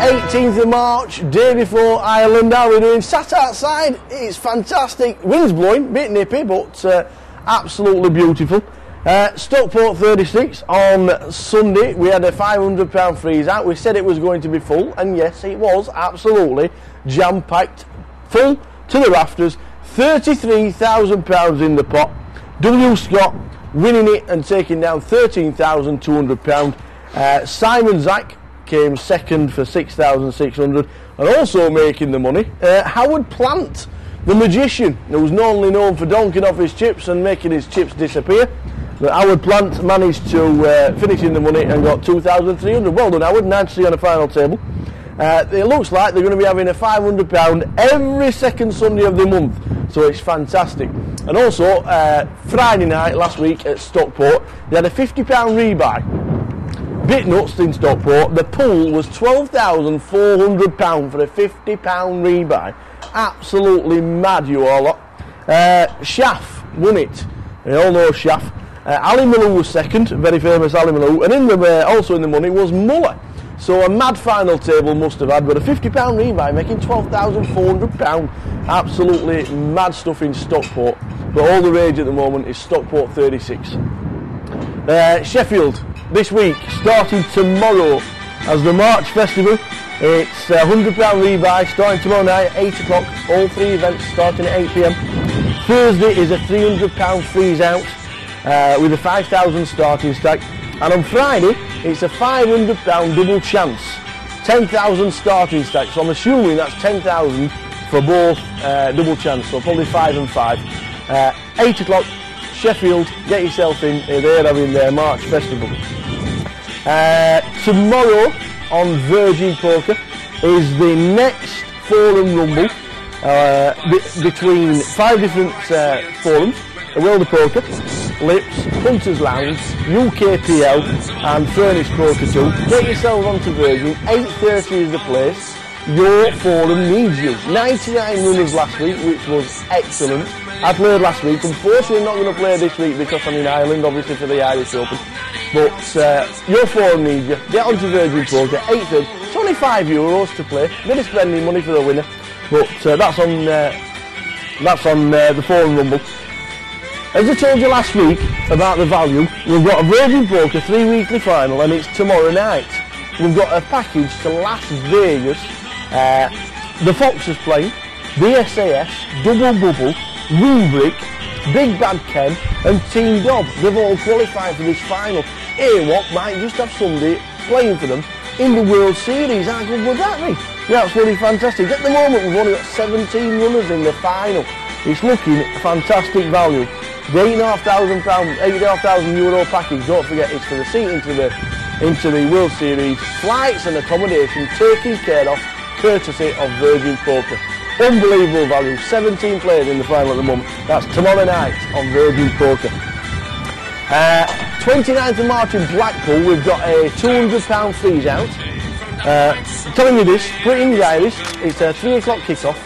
18th of March, day before Ireland. How are we doing? Sat outside, it's fantastic. Wind's blowing, bit nippy, but uh, absolutely beautiful. Uh, Stockport 36 on Sunday. We had a £500 freeze out. We said it was going to be full, and yes, it was absolutely jam packed, full to the rafters. £33,000 in the pot. W. Scott winning it and taking down £13,200. Uh, Simon Zack came second for 6,600 and also making the money. Uh, Howard Plant, the magician, who was known for donking off his chips and making his chips disappear, but Howard Plant managed to uh, finish in the money and got 2,300. Well done, Howard. You on the final table. Uh, it looks like they're going to be having a £500 every second Sunday of the month, so it's fantastic. And also, uh, Friday night last week at Stockport, they had a £50 rebuy bit nuts in Stockport. The pool was £12,400 for a £50 rebuy. Absolutely mad, you all lot. Uh, Shaff won it. We all know Shaff. Uh, Ali Malou was second, very famous Ali Malou. And in the, uh, also in the money was Muller. So a mad final table must have had, but a £50 rebuy making £12,400. Absolutely mad stuff in Stockport. But all the rage at the moment is Stockport 36. Uh, Sheffield this week, starting tomorrow as the March Festival. It's a £100 rebuy starting tomorrow night, at 8 o'clock. All three events starting at 8 pm. Thursday is a £300 freeze out uh, with a 5,000 starting stack. And on Friday, it's a £500 double chance. 10,000 starting stack. So I'm assuming that's 10,000 for both uh, double chance. So probably 5 and 5. Uh, 8 o'clock, Sheffield, get yourself in. Uh, they're having their March Festival. Uh, tomorrow on Virgin Poker is the next Forum Rumble uh, be- between five different uh, forums. The World of Poker, Lips, Hunters Lounge, UKPL and Furnish Poker 2. Get yourself onto Virgin, 8.30 is the place. Your forum needs you. 99 runners last week, which was excellent. I played last week. Unfortunately, not going to play this week because I'm in Ireland, obviously, for the Irish Open. But uh, your forum needs you. Get onto Virgin Poker, 8.30. It's only 5 euros to play. Bit of spending money for the winner. But uh, that's on, uh, that's on uh, the Forum Rumble. As I told you last week about the value, we've got a Virgin Poker three weekly final and it's tomorrow night. We've got a package to Las Vegas. Uh, the Foxes playing, the SAS, Double Bubble, Rubric, Big Bad Ken and Team Dob. They've all qualified for this final. Airwalk might just have somebody playing for them in the World Series. How good would that be? Yeah, it's absolutely fantastic. At the moment, we've only got 17 runners in the final. It's looking fantastic value. The £8,500, £8,500 Euro package, don't forget, it's for the seat into the, into the World Series, flights and accommodation taken care of, courtesy of Virgin Poker. Unbelievable value. 17 players in the final at the moment. That's tomorrow night on Virgin Poker. Uh, 29th of March in Blackpool, we've got a £200 freeze out. Uh, telling you this, your diaries, it's a 3 o'clock kick-off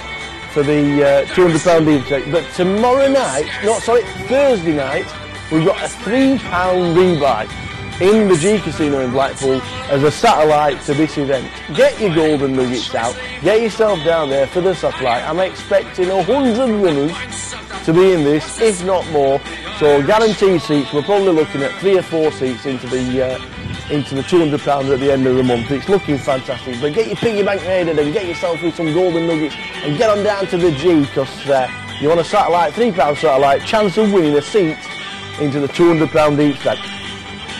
for the uh, £200 deal check. But tomorrow night, not sorry, Thursday night, we've got a £3 rebuy in the G Casino in Blackpool as a satellite to this event. Get your golden nuggets out, get yourself down there for the satellite. I'm expecting 100 winners to be in this, if not more. So guaranteed seats, we're probably looking at three or four seats into the uh, into the £200 at the end of the month. It's looking fantastic. But get your piggy bank raided and get yourself with some golden nuggets and get on down to the G because uh, you want a satellite, £3 satellite, chance of winning a seat into the £200 each stack.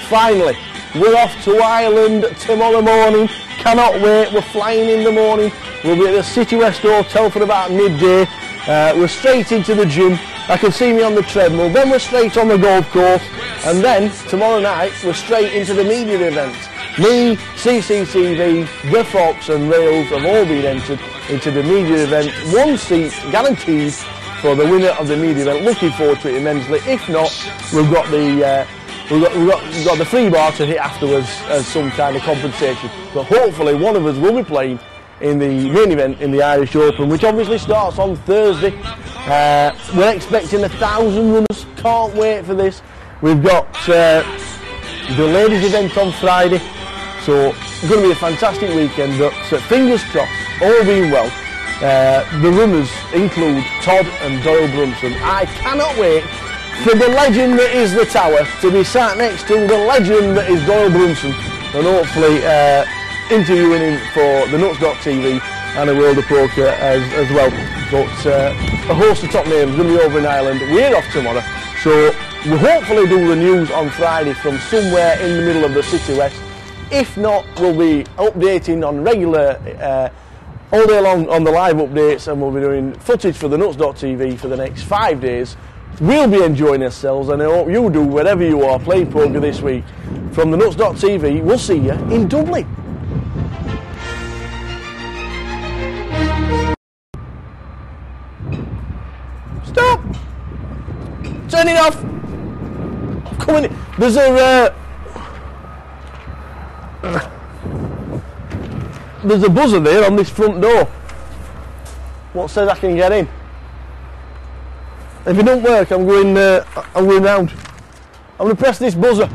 Finally, we're off to Ireland tomorrow morning. Cannot wait. We're flying in the morning. We'll be at the Citywest Hotel for about midday. Uh, we're straight into the gym. I can see me on the treadmill. Then we're straight on the golf course. And then tomorrow night we're straight into the media event. Me, CCTV, The Fox and Rails have all been entered into the media event. One seat guaranteed for the winner of the media event. Looking forward to it immensely. If not, we've got the uh, we've got, we've, got, we've got the free bar to hit afterwards as some kind of compensation. But hopefully one of us will be playing in the main event in the Irish Open, which obviously starts on Thursday. Uh, we're expecting a thousand runners. Can't wait for this. We've got uh, the ladies event on Friday. So it's going to be a fantastic weekend. But so fingers crossed, all being well. Uh, the runners include Todd and Doyle Brunson. I cannot wait for the legend that is the tower to be sat next to the legend that is Doyle Brunson and hopefully uh, interviewing him for the NutzTV TV and a World of Poker as, as well. But uh, a host of top names going to be over in Ireland. We're off tomorrow, so we'll hopefully do the news on Friday from somewhere in the middle of the Citywest. If not, we'll be updating on regular, uh, all day long on the live updates, and we'll be doing footage for the NutzTV for the next five days. We'll be enjoying ourselves, and I hope you do wherever you are playing poker this week. From the NutzTV, we'll see you in Dublin. Stop! Turn it off! I'm coming in. There's a. Uh, there's a buzzer there on this front door. What says I can get in? If it don't work, I'm going. Uh, I'm going round. I'm going to press this buzzer.